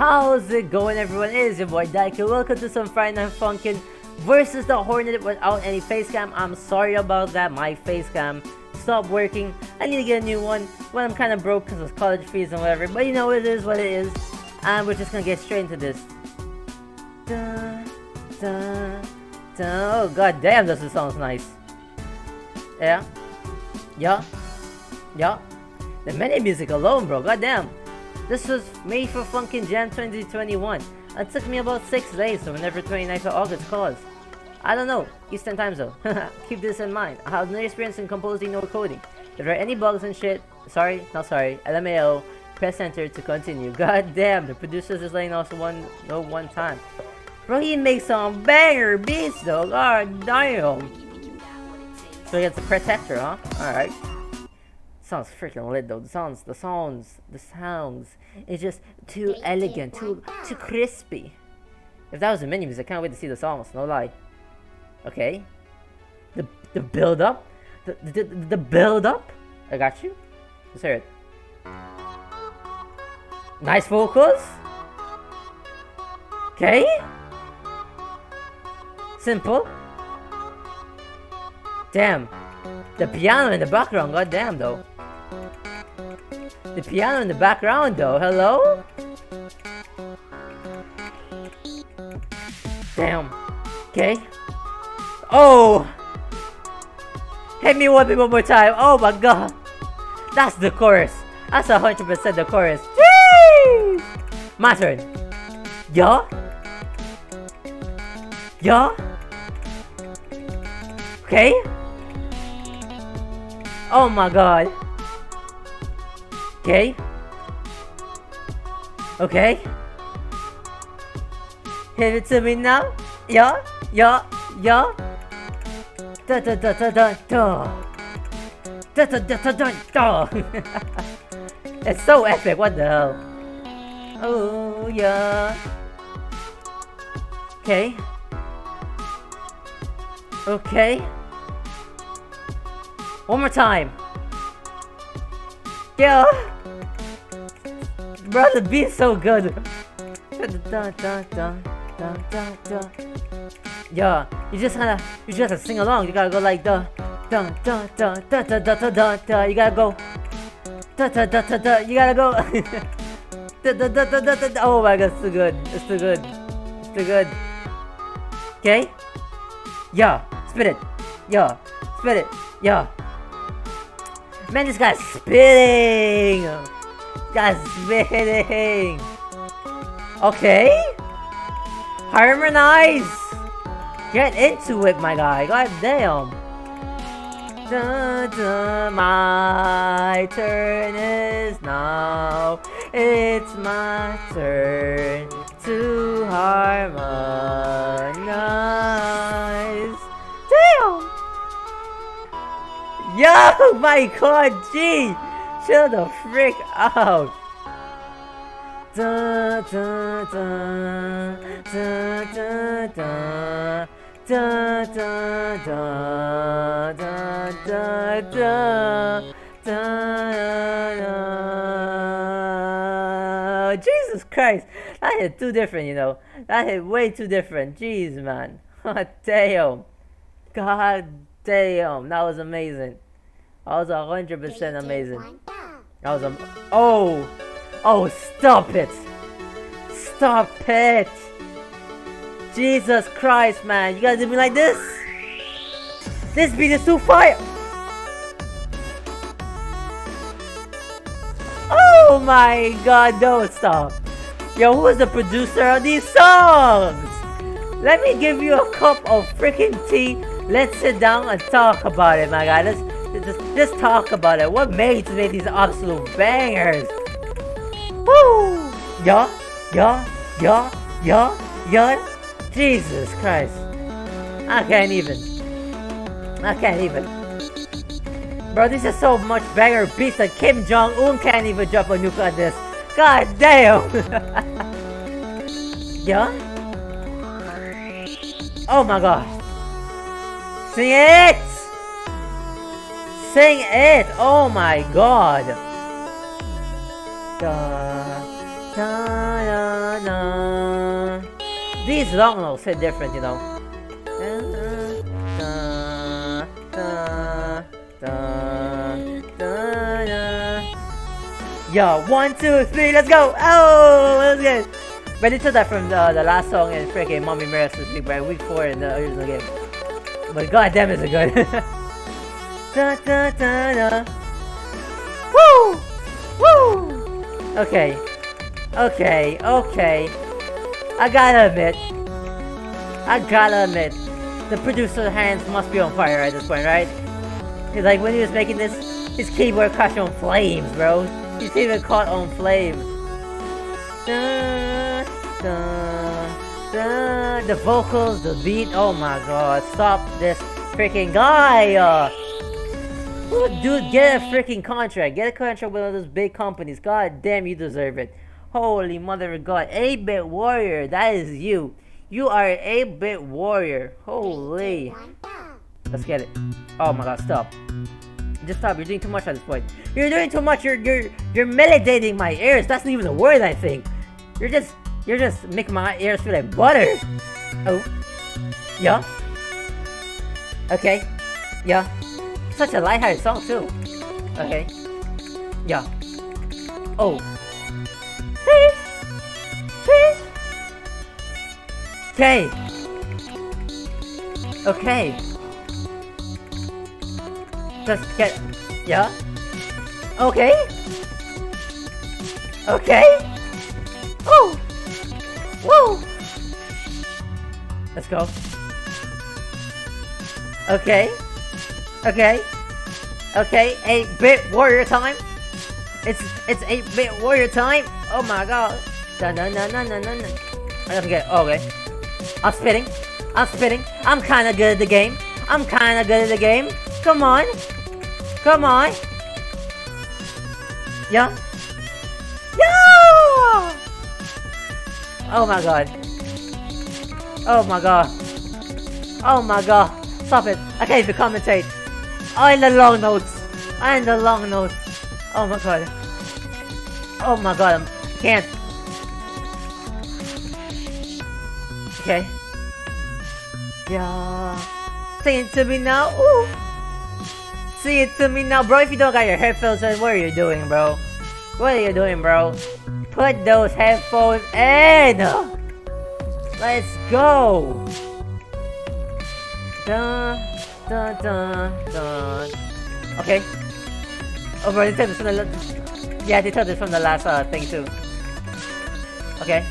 How's it going everyone? It is your boy Daiko. Welcome to some Friday Night Funkin' versus the Hornet without any face cam. I'm sorry about that. My face cam stopped working. I need to get a new one. Well, I'm kind of broke because of college fees and whatever. But you know, it is what it is. And we're just going to get straight into this. Oh, god damn, this sounds nice. Yeah. Yeah. Yeah. The menu music alone, bro. God damn. This was made for Funkin' Jam 2021. It took me about 6 days, so whenever 29th of August calls. I don't know, Eastern time zone. Keep this in mind. I have no experience in composing or coding. If there are any bugs and shit, sorry, not sorry, LMAO, press enter to continue. God damn, the producers is letting us one no one time. Bro, he makes some banger beats though, god damn. So he gets a protector, huh? Alright. Sounds freaking lit though. The sounds, the sounds, the sounds. It's just too elegant, too too crispy. If that was the menu music, I can't wait to see the songs. No lie. Okay. The the build up, the the, the build up. I got you. Let's hear it. Nice vocals. Okay. Simple. Damn. The piano in the background, god damn though. The piano in the background though, hello? Damn. Okay. Oh! Hit me one, one more time. Oh my god. That's the chorus. That's 100% the chorus. Jeez! My turn. Yeah? Yeah? Okay? Oh my god. Okay. Okay. Give it to me now. Yeah, yeah, yeah. Da da da da da da. Da da da da da da. it's so epic. What the hell? Oh yeah. Okay. Okay. One more time. Yeah. Bro, the beat's so good. Yeah, you just kinda, you just to sing along. You gotta go like the, da da da da da da da da da. You gotta go, da da da da da. You gotta go, da da da da da da. Oh my god, it's too good. It's too good. It's too good. Okay. Yeah, spit it. Yeah, spit it. Yeah. Man, this guy's spitting! Guy's! Okay? Harmonize! Get into it, my guy. God damn. Da, da, my turn is now. It's my turn to harmonize. Damn! Yo, my god, G! chill the freak out. Da da da da da. Da da da da da da da da Jesus Christ! That hit too different, you know. That hit way too different. Jeez, man. God damn. God damn. That was amazing. That was 100% amazing. That was a oh oh stop it. Stop it. Jesus Christ man. You gotta do me like this? This beat is too fire. Oh my god don't stop. Yo who is the producer of these songs? Let me give you a cup of freaking tea. Let's sit down and talk about it my guy. Let's just, just talk about it. What made to make these absolute bangers? Woo! Yeah, yeah, yeah, yeah, yeah. Jesus Christ. I can't even. I can't even. Bro, this is so much banger beats that Kim Jong-un can't even drop a nuke on this. God damn! yeah? Oh my god. Sing it! Sing it! Oh my god! Da, da, da. These long notes hit different, you know. Yo, one, two, three, let's go! Oh, let's get But they took that from the, the last song in freaking Mommy Mearest this week, right? Week 4 in the original game. But goddamn is it good. da, da, da, da. Woo! Woo! Okay. Okay, okay. I gotta admit. I gotta admit. The producer's hands must be on fire at this point, right? Cause like when he was making this, his keyboard caught on flames, bro. He's even caught on flames. Da, da, da, the vocals, the beat, oh my god, stop this freaking guy! Uh, dude, get a freaking contract. Get a contract with one of those big companies. God damn, you deserve it. Holy mother of God. 8-bit warrior, that is you. You are an 8-bit warrior. Holy. Let's get it. Oh my god, stop. Just stop, you're doing too much at this point. You're doing too much, you're you're you're meladating my ears. That's not even a word I think. You're just you're just making my ears feel like butter. Oh. Yeah. Okay. Yeah. Such a lighthearted song too. Okay. Yeah. Oh. Okay. Okay. Just get... Yeah? Okay? Okay? Oh! Whoa! Let's go. Okay. Okay. Okay, 8-bit warrior time. It's it's 8-bit warrior time. Oh my god. Dun dun dun dun dun dun. I. Oh, okay. I'm spitting. I'm spitting. I'm kind of good at the game. I'm kind of good at the game. Come on. Come on. Yeah. Yeah. Oh my god. Oh my god. Oh my god. Stop it. I can't even commentate. Oh, in the long notes. I in the long notes. Oh my god. Oh my god. I can't. Okay. Yeah. Say it to me now. Ooh. Say it to me now, bro. If you don't got your headphones on, what are you doing, bro? What are you doing, bro? Put those headphones in! Let's go! Dun, dun, dun, dun. Okay. Oh, bro, this from the... Yeah, they took this from the last uh, thing, too. Okay.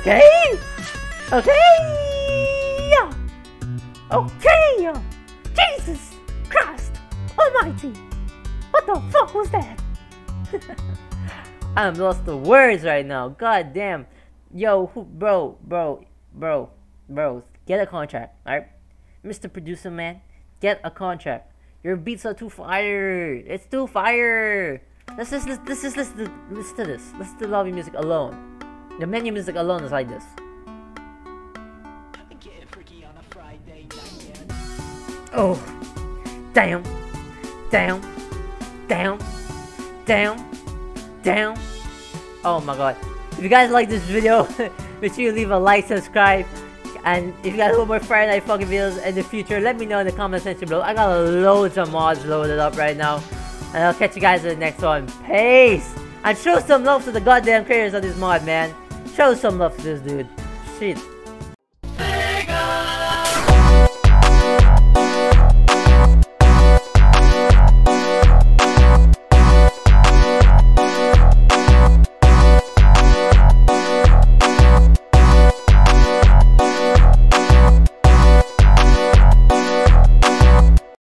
Okay! Okay! Okay! Jesus Christ Almighty! What the fuck was that? I'm lost the words right now. God damn. Yo, who, bro, bro, bro, bro, get a contract, alright? Mr. Producer Man, get a contract. Your beats are too fire. It's too fire. Let's just, let's, let's just listen to, listen to this. Listen to lobby music alone. The menu music alone is like this. Oh, down, down, down, down, down. Oh my god. If you guys like this video, make sure you leave a like, subscribe, and if you guys want more Friday Night Funkin' videos in the future, let me know in the comment section below. I got loads of mods loaded up right now. And I'll catch you guys in the next one. Peace! And show some love to the goddamn creators of this mod, man. Show some love to this dude. Shit.